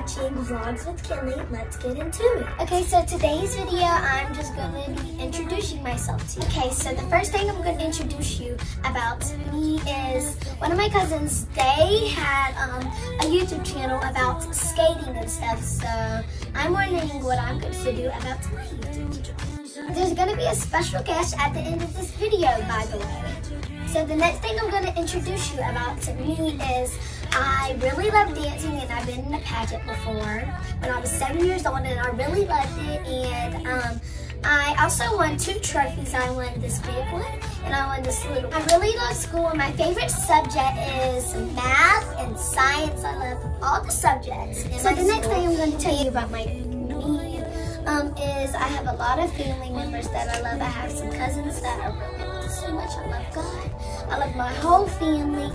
watching Vlogs with Kenlee. Let's get into it. Okay, so today's video, I'm just going to be introducing myself to you. Okay, so the first thing I'm going to introduce you about me is one of my cousins, they had um, a YouTube channel about skating and stuff, so I'm wondering what I'm going to do about my YouTube channel. There's going to be a special guest at the end of this video, by the way. So the next thing I'm going to introduce you about to me is I really love dancing and I've been in a pageant before when I was seven years old and I really loved it and um, I also won two trophies. I won this big one and I won this little one. I really love school and my favorite subject is math and science. I love all the subjects. So the next thing I'm going to tell you about my me um, is I have a lot of family members that I love. I have some cousins that I really love so much. I love God. I love my whole family.